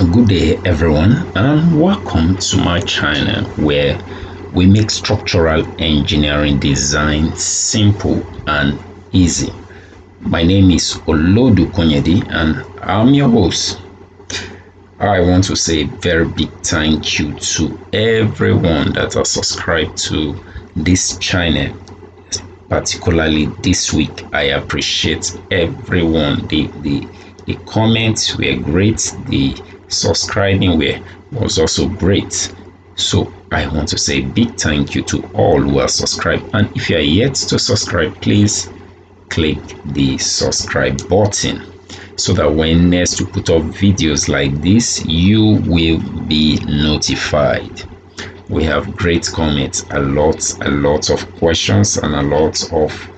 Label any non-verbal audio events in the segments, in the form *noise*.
good day everyone and welcome to my channel where we make structural engineering design simple and easy. My name is olodu keonyedi and i'm your host. I want to say a very big thank you to everyone that has subscribed to this channel particularly this week. I appreciate everyone. The the the comments were great the subscribing were was also great. So i want to say big thank you to all who are subscribed. And if you are yet to subscribe please click the subscribe button so that when next you put up videos like this you will be notified. We have great comments a lot a lot of questions and a lot of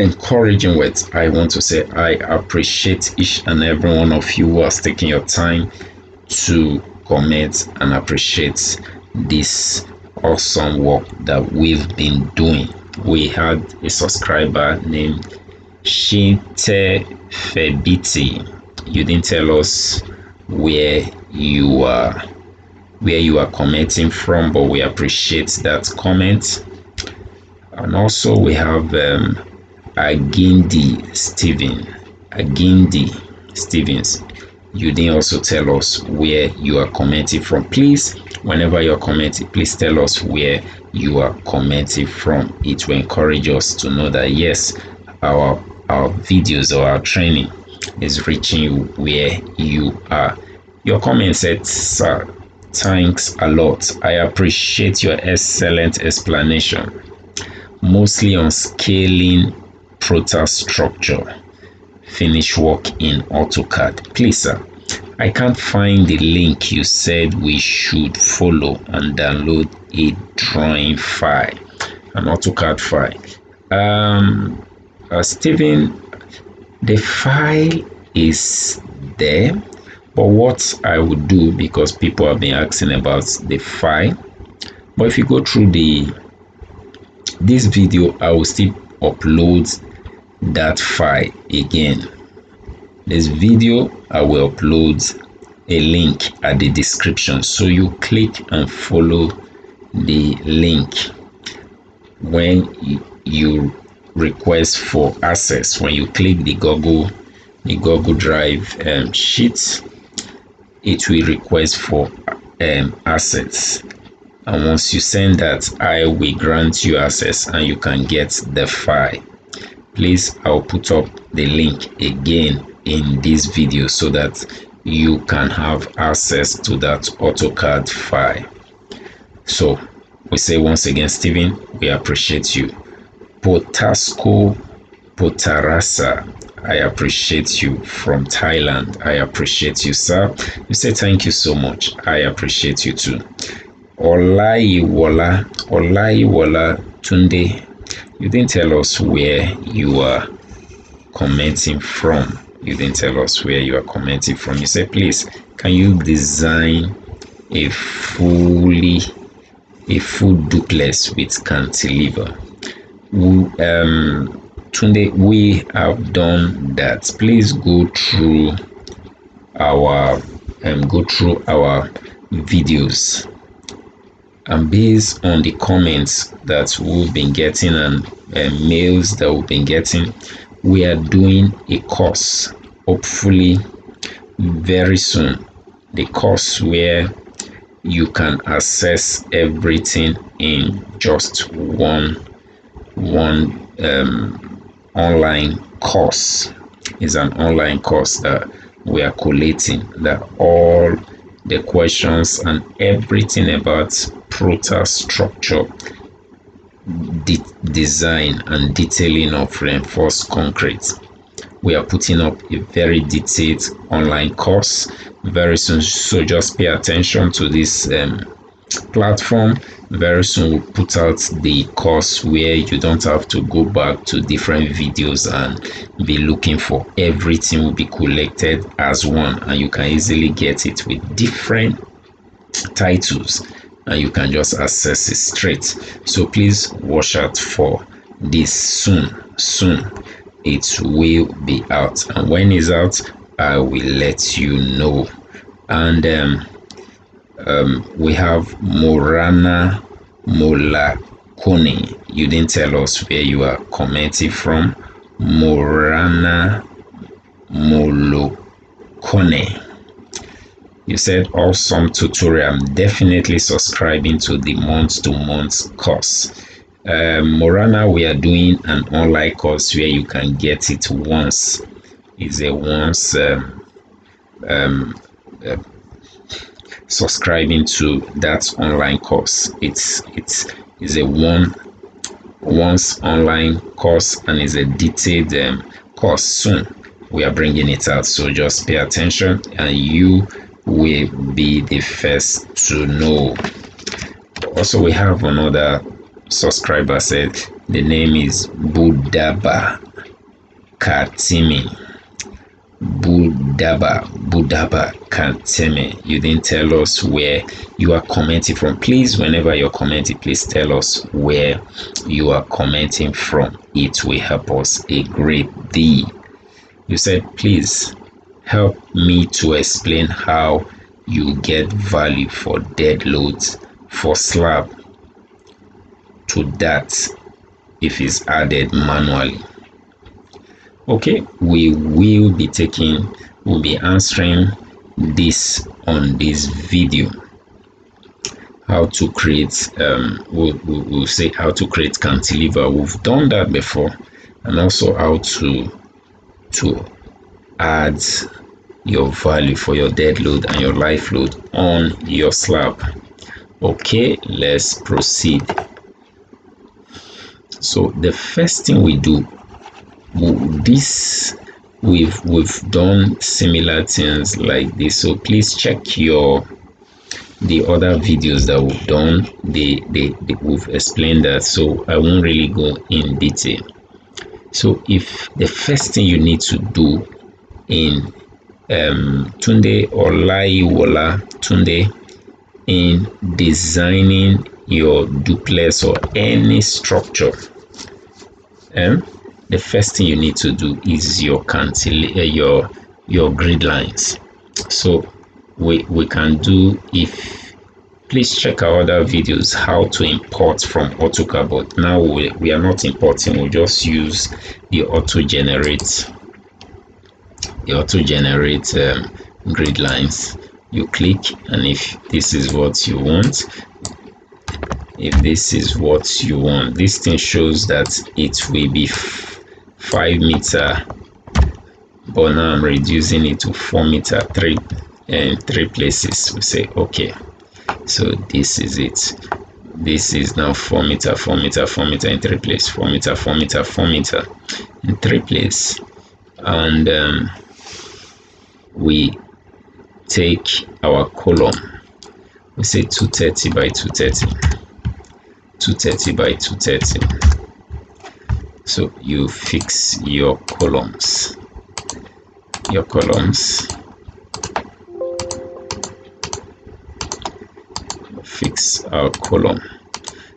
encouraging words i want to say i appreciate each and every one of you who has taken your time to comment and appreciate this awesome work that we've been doing. We had a subscriber named shinte febiti. You didn't tell us where you are where you are commenting from but we appreciate that comment. And also we have um, Agindi Steven. Agindi Stevens. You didn't also tell us where you are commenting from. Please, whenever you're commenting, please tell us where you are commenting from. It will encourage us to know that yes, our our videos or our training is reaching you where you are. Your comment said, sir, thanks a lot. I appreciate your excellent explanation, mostly on scaling Prota structure finish work in AutoCAD. Please, sir, I can't find the link you said we should follow and download a drawing file, an AutoCAD file. Um, uh, Stephen, the file is there, but what I would do because people have been asking about the file, but if you go through the this video, I will still upload that file again. This video i will upload a link at the description. So you click and follow the link. When you request for access when you click the google the google drive um, it will request for um, access. And once you send that i will grant you access and you can get the file please i'll put up the link again in this video so that you can have access to that AutoCAD file. So we say once again, Stephen, we appreciate you. Potasco Potarasa, I appreciate you from Thailand. I appreciate you, sir. You say thank you so much. I appreciate you too. Olaiwola, Olaiwola Tunde, you didn't tell us where you are commenting from. You didn't tell us where you are commenting from. You said please can you design a fully a full duplex with cantilever? We, um Tunde, we have done that. Please go through our um go through our videos and based on the comments that we've been getting and uh, mails that we've been getting we are doing a course hopefully very soon. The course where you can assess everything in just one one um, online course. Is an online course that we are collating that all the questions and everything about Prota structure de design and detailing of reinforced concrete. We are putting up a very detailed online course. Very soon so just pay attention to this um, platform. Very soon we'll put out the course where you don't have to go back to different videos and be looking for everything will be collected as one. And you can easily get it with different titles and you can just access it straight so please watch out for this soon soon it will be out and when it's out i will let you know and um, um, we have Morana Molakone. You didn't tell us where you are commenting from. Morana Molokone. You said awesome tutorial. I'm definitely subscribing to the month to month course. Um, Morana, we are doing an online course where you can get it once. It's a once um, um, uh, subscribing to that online course. It's it's is a one once online course and is a detailed um, course soon. We are bringing it out, so just pay attention and you will be the first to know. Also, we have another subscriber said the name is Budaba Katimi. Budaba Budaba Katimi. You didn't tell us where you are commenting from. Please, whenever you're commenting, please tell us where you are commenting from. It will help us a great deal. You said, please help me to explain how you get value for dead loads for slab to that if it's added manually. Okay we will be taking we'll be answering this on this video. How to create um we'll, we'll say how to create cantilever. We've done that before and also how to to add your value for your dead load and your life load on your slab. Okay let's proceed. So the first thing we do this we've we've done similar things like this. So please check your the other videos that we've done. They, they, they we've explained that so i won't really go in detail. So if the first thing you need to do in um, Tunde Olaiwola Tunde in designing your duplex or any structure. Um, the first thing you need to do is your cantilever, uh, your your grid lines. So we we can do if please check our other videos how to import from AutoCAD but now we, we are not importing we just use the auto generate the auto generate um, grid lines. You click and if this is what you want if this is what you want this thing shows that it will be five meter but now i'm reducing it to four meter three and three places. We say okay so this is it. This is now four meter four meter four meter in three place four meter four meter four meter in three place. And um, we take our column. We say 230 by 230 230 by 230 so you fix your columns. Your columns. Fix our column.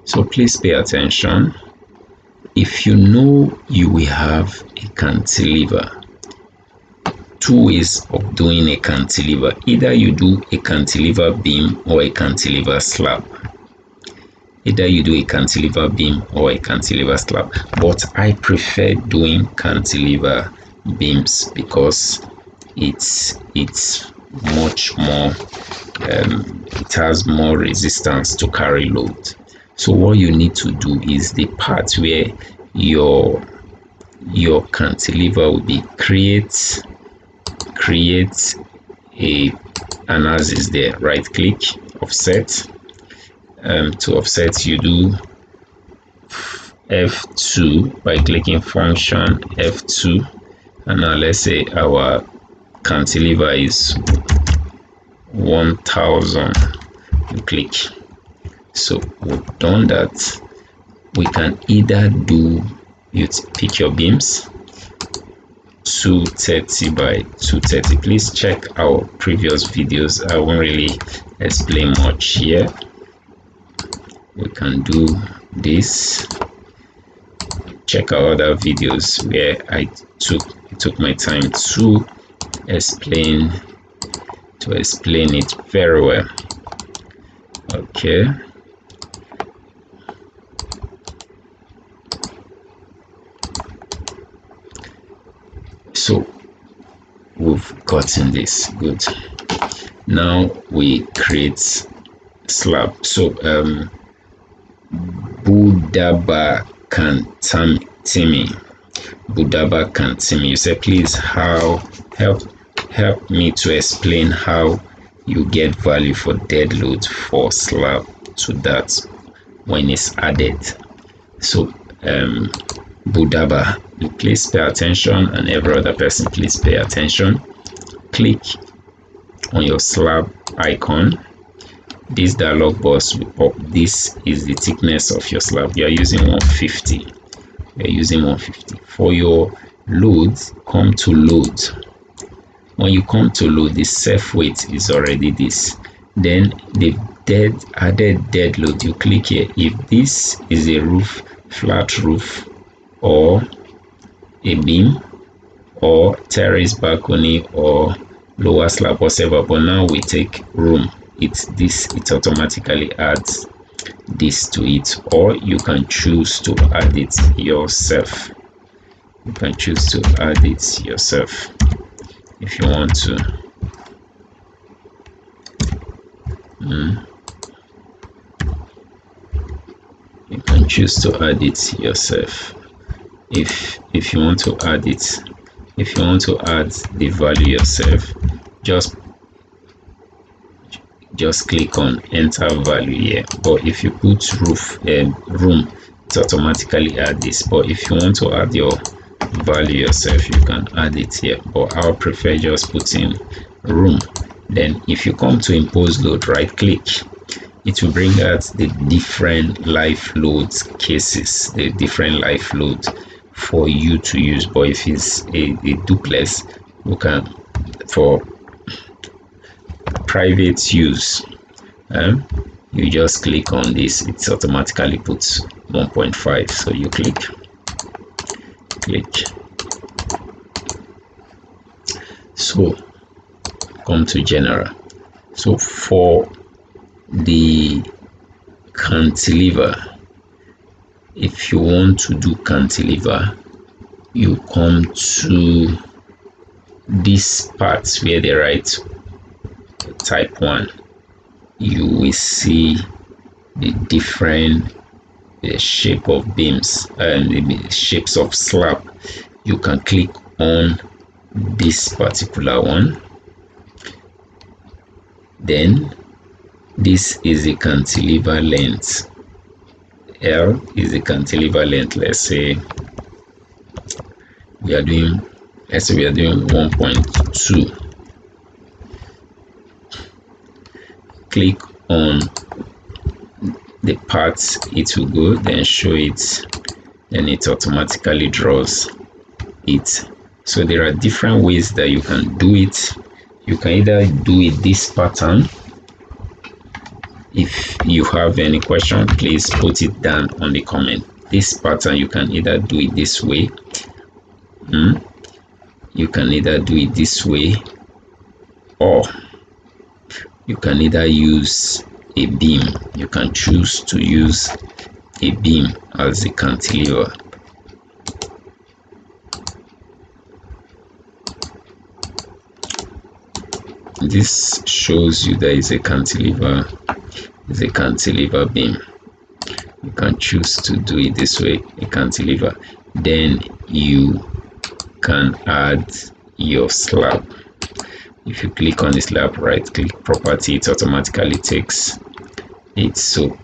So please pay attention. If you know you will have a cantilever two ways of doing a cantilever. Either you do a cantilever beam or a cantilever slab. Either you do a cantilever beam or a cantilever slab. But i prefer doing cantilever beams because it's it's much more um, it has more resistance to carry load. So what you need to do is the part where your your cantilever will be create create a analysis there right click offset. Um, to offset you do F2 by clicking function F2 and now let's say our cantilever is 1000 you click. So we've done that. We can either do you pick your beams 230 by 230 please check our previous videos. I won't really explain much here. We can do this. Check our other videos where i took took my time to explain to explain it very well. Okay so gotten this. Good. Now we create slab. So um budaba kantimi. Budaba kantimi. You say please how help help me to explain how you get value for dead load for slab to that when it's added. So um budaba please pay attention and every other person please pay attention click on your slab icon. This dialog box pop. This is the thickness of your slab. You are using 150 you're using 150 for your load come to load. When you come to load the self weight is already this. Then the dead added dead load you click here. If this is a roof flat roof or a beam or terrace balcony or lower slab whatever but now we take room. It's this it automatically adds this to it or you can choose to add it yourself. You can choose to add it yourself if you want to. Mm. you can choose to add it yourself if if you want to add it if you want to add the value yourself just just click on enter value here. But if you put roof um, room it automatically add this. But if you want to add your value yourself you can add it here. But i prefer just putting room. Then if you come to impose load right click it will bring out the different life loads cases the different life loads for you to use but if it's a, a duplex you can for private use um, you just click on this it automatically puts 1.5 so you click. Click. So come to general. So for the cantilever if you want to do cantilever you come to this part where they write type 1 you will see the different the shape of beams and the shapes of slab. You can click on this particular one. Then this is a cantilever length L is the cantilever length. Let's say we are doing, let's say we are doing 1.2. Click on the parts it will go, then show it, then it automatically draws it. So there are different ways that you can do it. You can either do it this pattern if you have any question please put it down on the comment. This pattern you can either do it this way. Hmm? you can either do it this way or you can either use a beam. You can choose to use a beam as a cantilever. This shows you there is a cantilever is a cantilever beam you can choose to do it this way. A cantilever then you can add your slab. If you click on the slab right click property it automatically takes it. So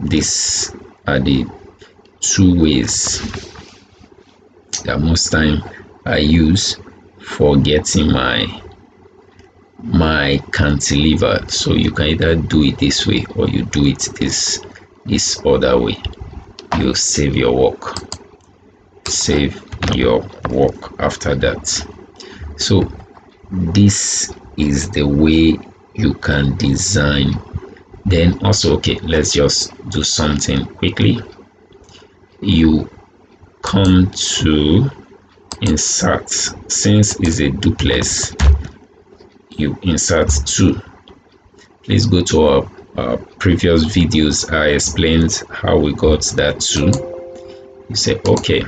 this are the two ways that most time I use for getting my my cantilever. So you can either do it this way or you do it this this other way. You save your work. Save your work after that. So this is the way you can design. Then also okay let's just do something quickly. You come to insert. Since is a duplex you insert 2 please go to our, our previous videos. I explained how we got that 2 you say okay.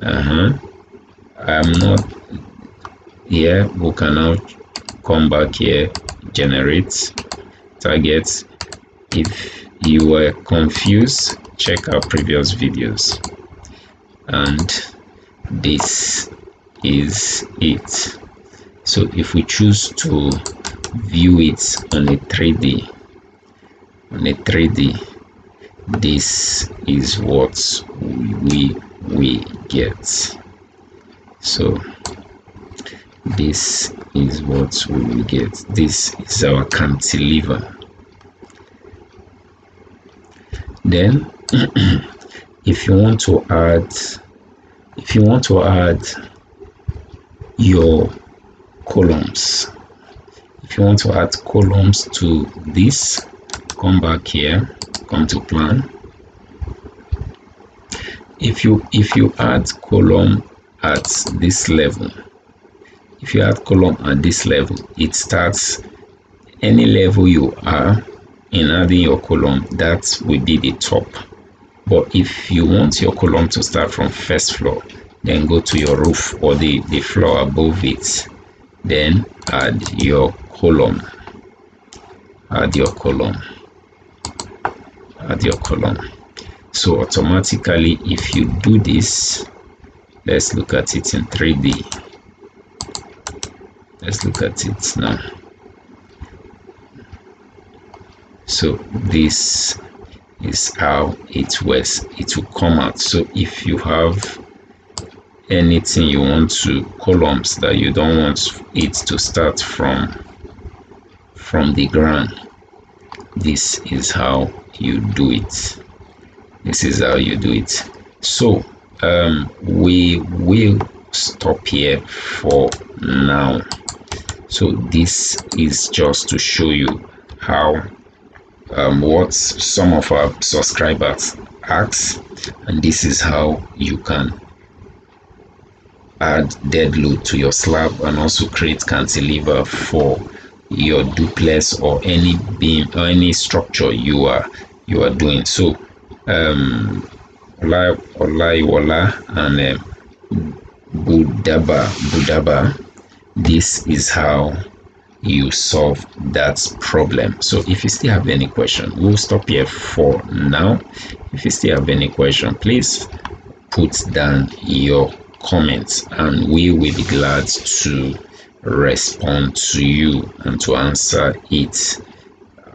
Uh-huh. I'm not here. We can now come back here generate target if you were confused check our previous videos. And this is it so if we choose to view it on a 3d on a 3d this is what we we get. So this is what we will get. This is our cantilever. Then *clears throat* if you want to add if you want to add your columns. If you want to add columns to this come back here come to plan. If you if you add column at this level if you add column at this level it starts any level you are in adding your column that will be the top. But if you want your column to start from first floor then go to your roof or the the floor above it then add your column. Add your column. Add your column. So automatically if you do this let's look at it in 3d let's look at it now. So this is how it was it will come out. So if you have anything you want to columns that you don't want it to start from from the ground. This is how you do it. This is how you do it. So um, we will stop here for now. So this is just to show you how um, what some of our subscribers ask and this is how you can add dead load to your slab and also create cantilever for your duplex or any beam or any structure you are you are doing. So um Ola, Olaiwola and um, Budaba Budaba this is how you solve that problem. So if you still have any question we'll stop here for now. If you still have any question please put down your comments and we will be glad to respond to you and to answer it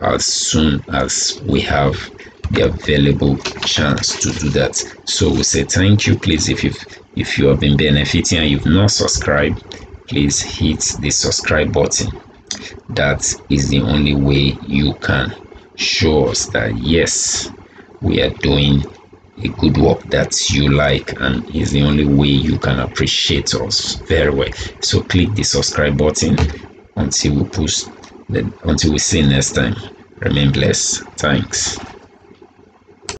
as soon as we have the available chance to do that. So we say thank you. Please if you if you have been benefiting and you've not subscribed please hit the subscribe button. That is the only way you can show us that yes we are doing a good work that you like and is the only way you can appreciate us very well. So click the subscribe button until we post the, until we see next time. Remain blessed. Thanks